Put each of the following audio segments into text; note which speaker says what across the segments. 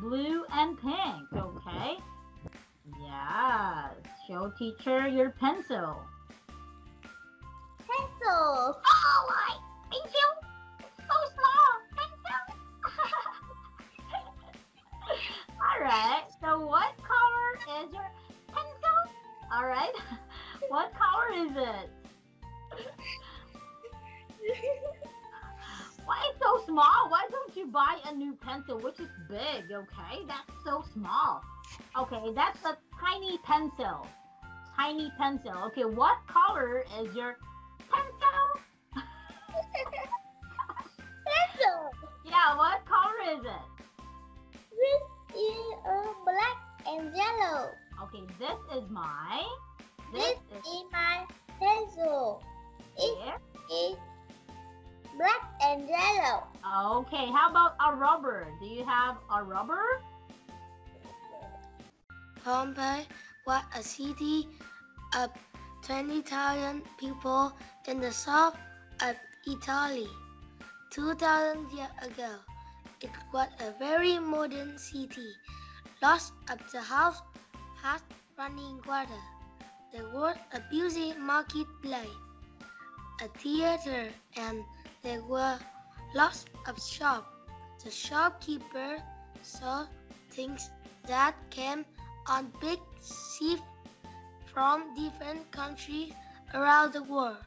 Speaker 1: blue and pink. Okay. Yes. Show teacher your pencil.
Speaker 2: Pencils.
Speaker 1: Oh, my pencil. So small. Pencil. All right. So what color is your pencil? All right. What color is it? buy a new pencil which is big, okay? That's so small. Okay, that's a tiny pencil. Tiny pencil. Okay, what color is your pencil?
Speaker 2: Pencil.
Speaker 1: Yeah, what color is it?
Speaker 2: This is uh, black and yellow.
Speaker 1: Okay, this is my.
Speaker 2: This
Speaker 1: This is
Speaker 2: is my pencil. It is black and yellow.
Speaker 1: Okay, how about a rubber? Do you have a rubber?
Speaker 3: Pompeii was a city of 20,000 people in the south of Italy. 2,000 years ago, it was a very modern city. Lots of the house had running water. There was a busy marketplace, a theater, and there were lots of shops. The shopkeeper sold things that came on big ships from different countries around the world.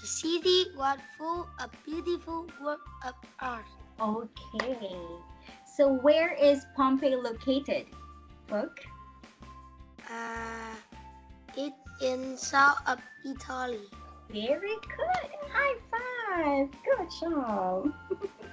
Speaker 3: The city was full of beautiful work of art.
Speaker 4: Okay. So where is Pompeii located? Book.
Speaker 3: Uh, it's in south of Italy.
Speaker 4: Very good. High five. Good job.